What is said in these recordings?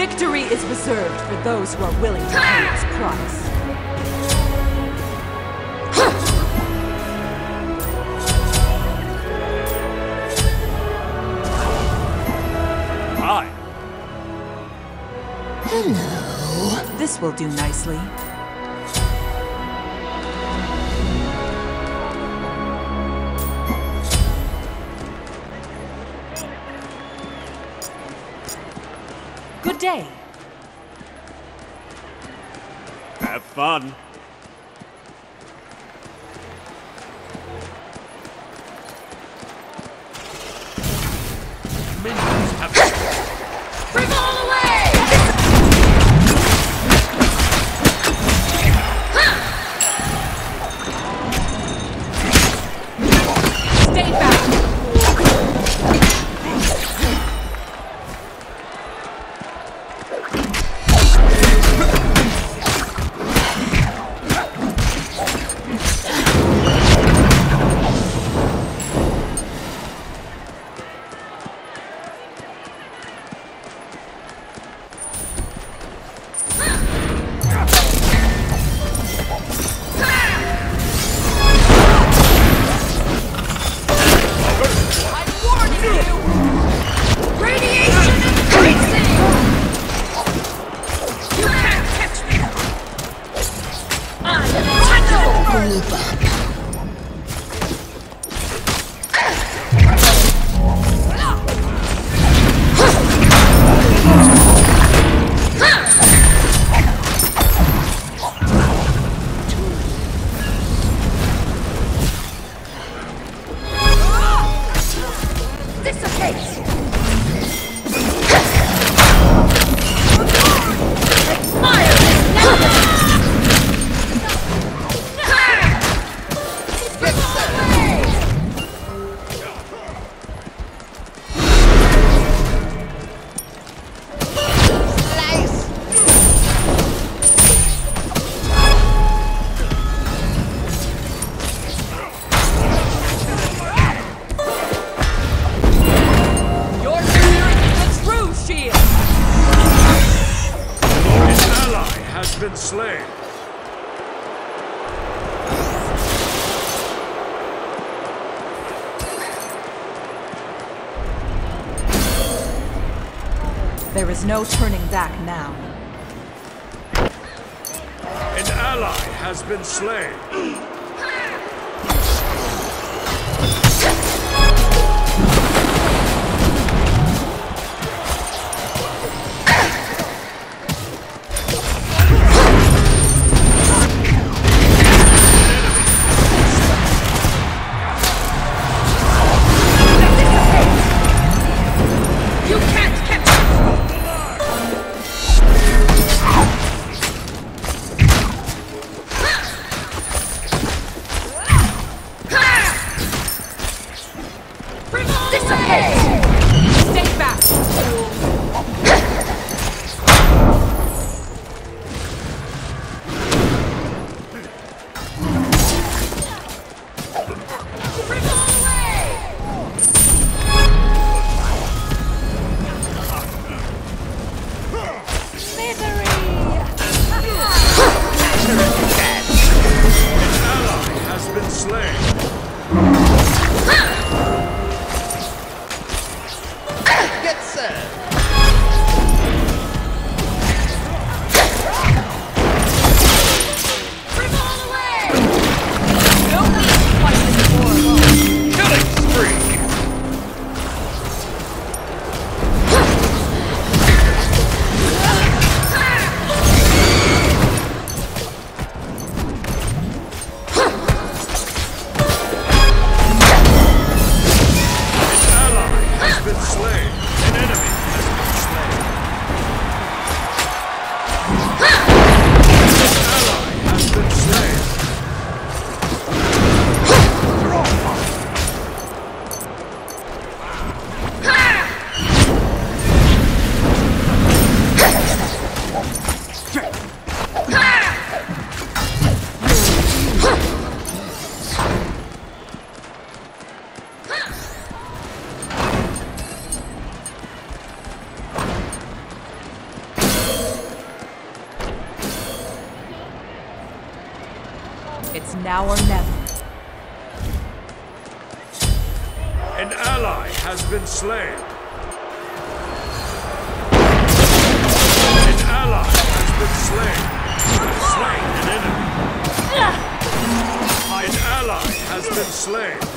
Victory is reserved for those who are willing to pay its price. Hi. This will do nicely. Good day. Have fun. No turning back now. An ally has been slain. slain.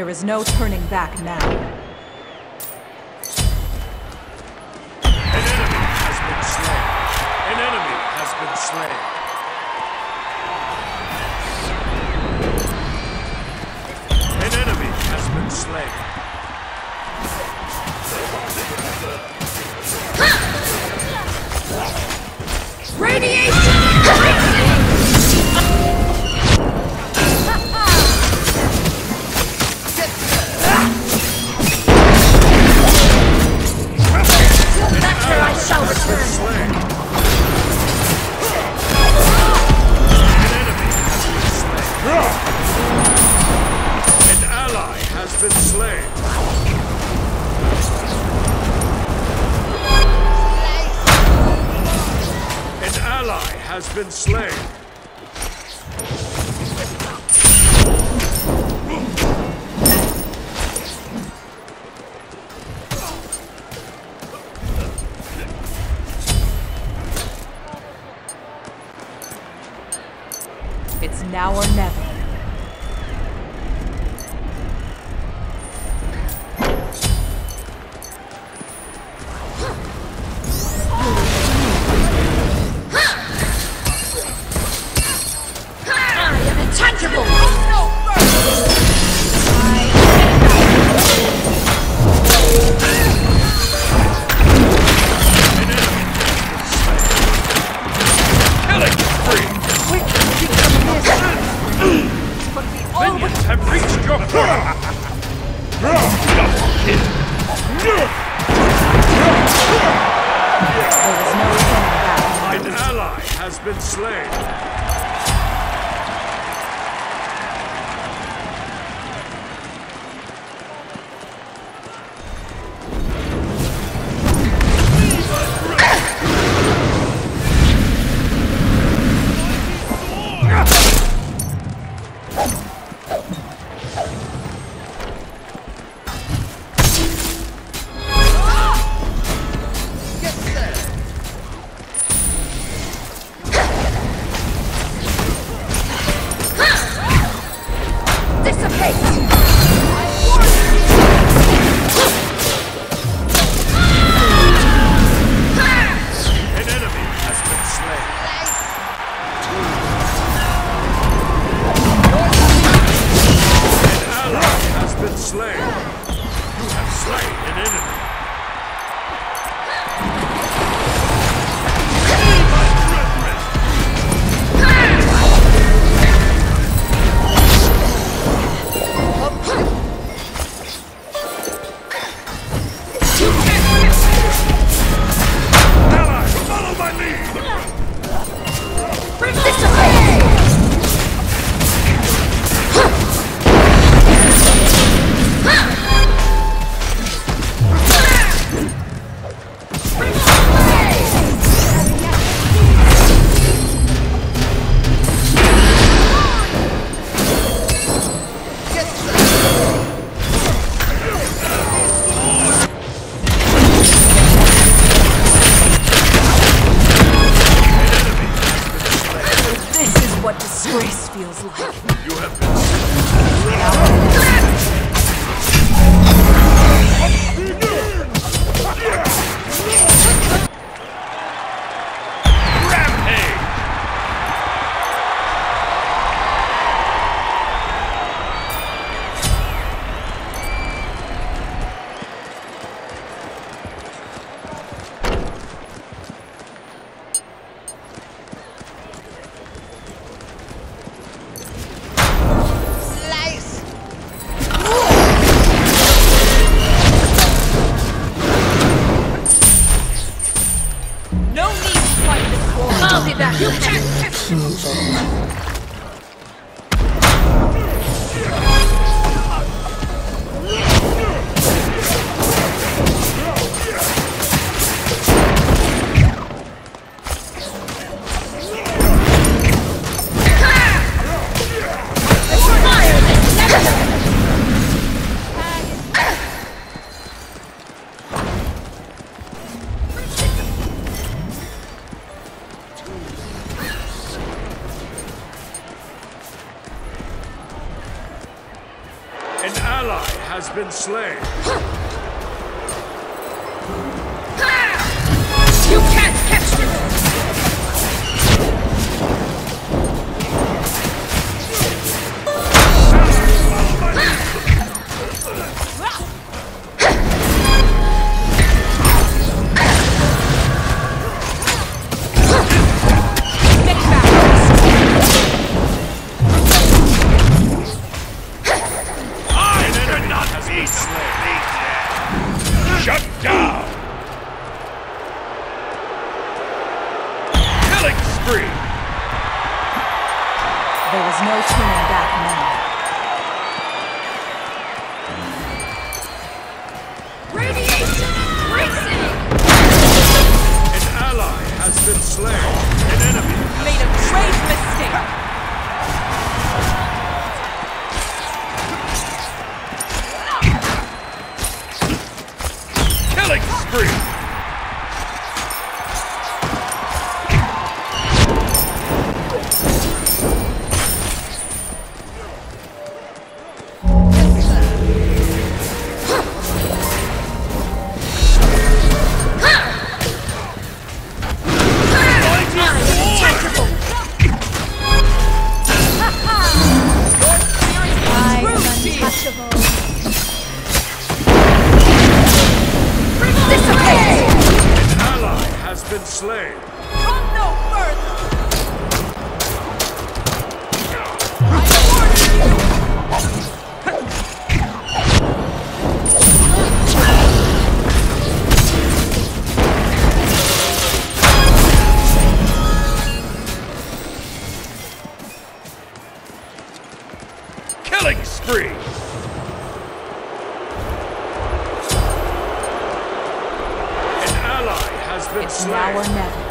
There is no turning back now. now or never. Been slain. It's now or never.